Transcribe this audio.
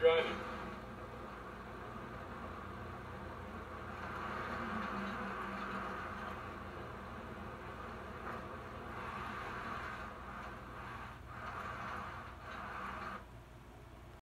driving.